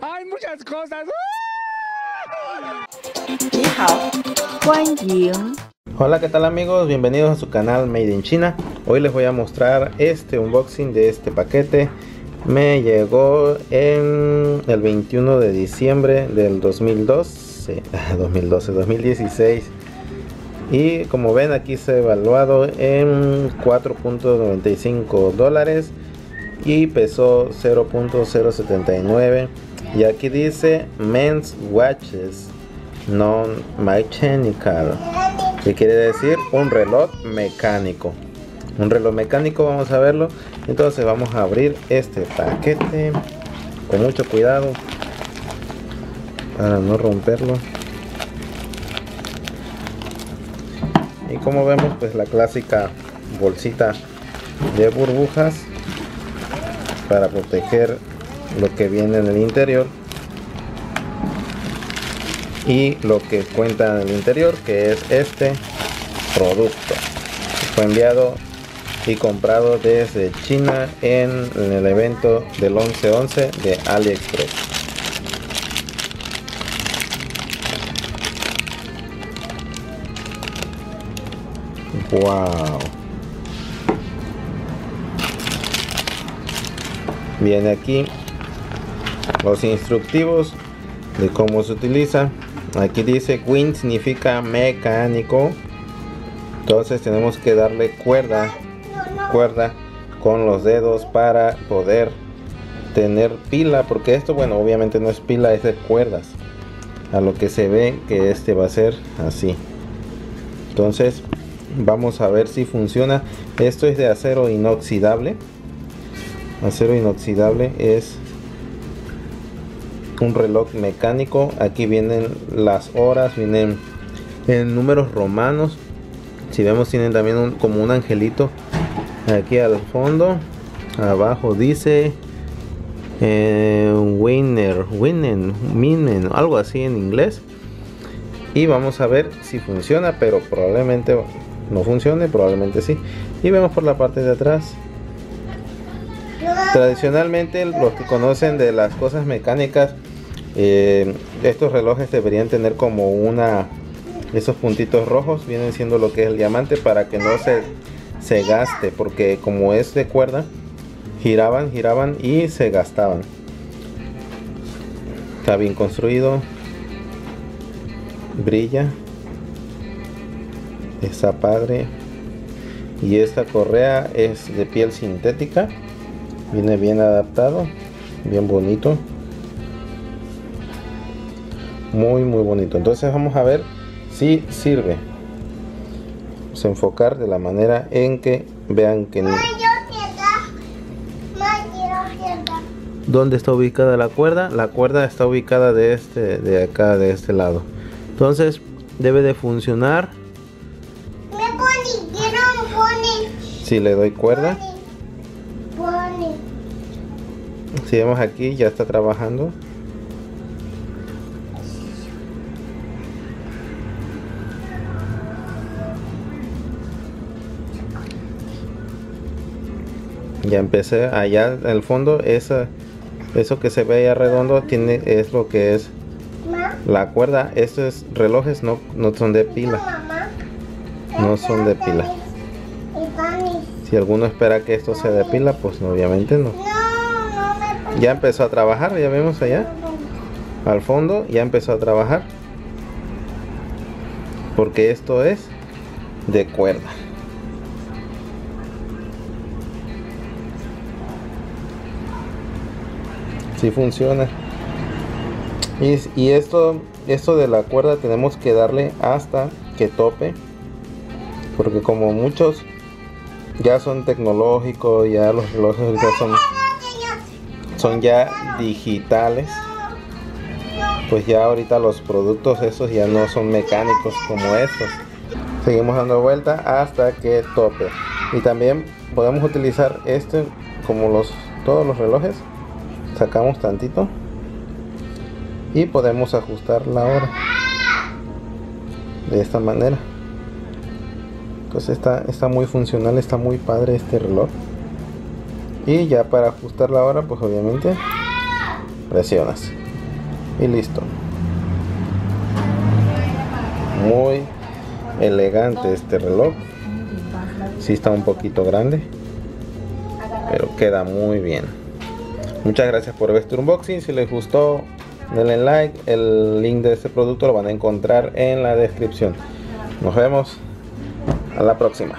Hay muchas cosas. Hola, ¿qué tal amigos? Bienvenidos a su canal Made in China. Hoy les voy a mostrar este unboxing de este paquete. Me llegó en el 21 de diciembre del 2012, 2012, 2016. Y como ven aquí se ha evaluado en 4.95 dólares y pesó 0.079 y aquí dice men's watches non mechanical que quiere decir un reloj mecánico. Un reloj mecánico vamos a verlo. Entonces vamos a abrir este paquete. Con mucho cuidado para no romperlo. Y como vemos pues la clásica bolsita de burbujas para proteger lo que viene en el interior y lo que cuenta en el interior que es este producto. Fue enviado y comprado desde China en, el evento del 11-11 de AliExpress. Wow viene aquí los instructivos de cómo se utiliza. Aquí dice Win significa mecánico. Entonces tenemos que darle cuerda cuerda con los dedos para poder tener pila porque esto bueno obviamente no es pila es de cuerdas. A lo que se ve que este va a ser así. Entonces vamos a ver si funciona. Esto es de acero inoxidable acero inoxidable es un reloj mecánico. Aquí vienen las horas vienen en números romanos. Si vemos tienen también como un angelito aquí al fondo. Abajo dice eh, winner winner minen algo así en inglés. Y vamos a ver si funciona pero probablemente no funcione probablemente sí. Y vemos por la parte de atrás Tradicionalmente los que conocen de las cosas mecánicas, eh, estos relojes deberían tener como una, esos puntitos rojos vienen siendo lo que es el diamante para que no se, se gaste, porque como es de cuerda, giraban, giraban y se gastaban. Está bien construido, brilla, está padre. Y esta correa es de piel sintética viene bien adaptado bien bonito muy muy bonito entonces vamos a ver si sirve vamos a enfocar de la manera en que vean que ¿Dónde está ubicada la cuerda? La cuerda está ubicada de este, de acá, de este lado. Entonces debe de funcionar. Si le doy cuerda. Si vemos aquí ya está trabajando. Ya empecé allá en el fondo esa eso que se ve allá redondo tiene es lo que es la cuerda. Estos relojes no, no son de pila. No son de pila. si alguno espera que esto sea de pila pues obviamente no ya empezó a trabajar, ya vemos allá. Al fondo ya empezó a trabajar. Porque esto es de cuerda. Si funciona. Y, y, esto, esto de la cuerda tenemos que darle hasta que tope. Porque como muchos ya son tecnológicos, ya los relojes ya son son ya digitales pues ya ahorita los productos esos ya no son mecánicos como estos. Seguimos dando vuelta hasta que tope. Y también podemos utilizar este como los todos los relojes. Sacamos tantito y podemos ajustar la hora de esta manera. Entonces está, está muy funcional está muy padre este reloj y ya para ajustar la hora pues obviamente presionas. Y listo. Muy elegante este reloj. Si está un poquito grande pero queda muy bien. Muchas gracias por ver este unboxing. Si les gustó denle like. El link de este producto lo van a encontrar en la descripción. Nos vemos. A la próxima